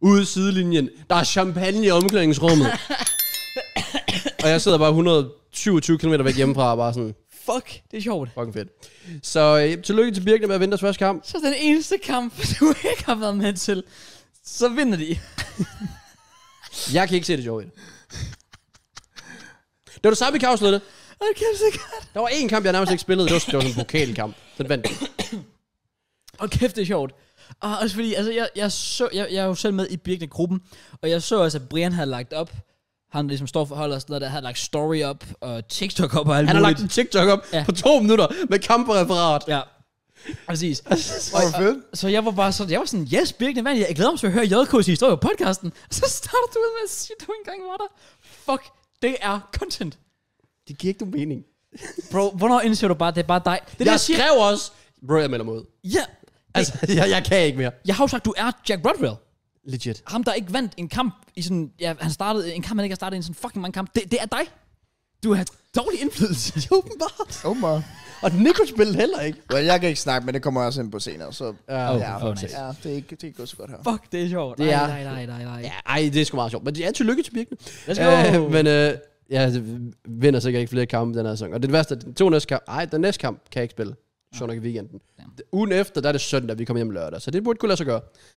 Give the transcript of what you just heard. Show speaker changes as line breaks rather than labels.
ude i sidelinjen. Der er champagne i omklædningsrummet. og jeg sidder bare 127 km væk hjemmefra og bare sådan,
Fuck, det er sjovt.
fucking fedt. Så øh, tillykke til Birkene med at vinde deres første kamp.
Så den eneste kamp, du ikke har været med til, så vinder de.
Jeg kan ikke se det sjovt det. Det var det samme i Kavslet.
Okay, så godt.
Der var en kamp, jeg nærmest ikke spillede. Det var, det var sådan en pokalkamp. Den vandt.
Og kæft, det er sjovt. Og også fordi, altså, jeg, jeg, så, jeg, jeg er jo selv med i Birkene-gruppen, og jeg så også, at Brian havde lagt op, han ligesom står for holdet og sådan noget, der havde lagt story op, og TikTok op og alt
Han har
muligt.
lagt en TikTok op
Ja.
på to minutter med kampreferat.
Ja, præcis.
Hvor fedt.
Så jeg var bare sådan, jeg var sådan, yes, Birkene vandt, jeg glæder mig til at høre JK's historie på podcasten. Og så starter du ud med at sige, at du ikke engang var der. Fuck, det er content.
Det giver ikke nogen mening.
Bro, hvornår indser du bare, at det er bare dig? Det er det,
Jeg
jeg siger.
skrev også, bro, jeg melder ud.
Ja,
Altså, jeg, jeg kan ikke mere.
jeg har jo sagt, du er Jack Rodwell.
Legit.
ham, der ikke vandt en kamp i sådan... Ja, han startede en kamp, han ikke har startet i sådan fucking mange kamp. Det, det er dig. Du har dårlig indflydelse.
Åbenbart.
Oh my.
Og Nico spillede heller ikke.
Well, jeg kan ikke snakke, men det kommer jeg også ind på senere. Så
Ja,
Oh,
ja,
oh, nice.
ja det, er ikke, det er ikke gået så godt her.
Fuck, det er sjovt.
Det er-
Nej, nej, nej, nej,
ja, ej, det er sgu meget sjovt. Men ja, tillykke til Birkene.
Let's go.
Øh, men øh, ja, vinder sikkert ikke flere kampe den her sæson. Og det værste er, den to næste kamp, ej, den næste kamp kan jeg ikke spille. Så nok i weekenden.
Damn.
Ugen efter, der er det søndag, vi kommer hjem lørdag. Så det burde kunne lade sig gøre.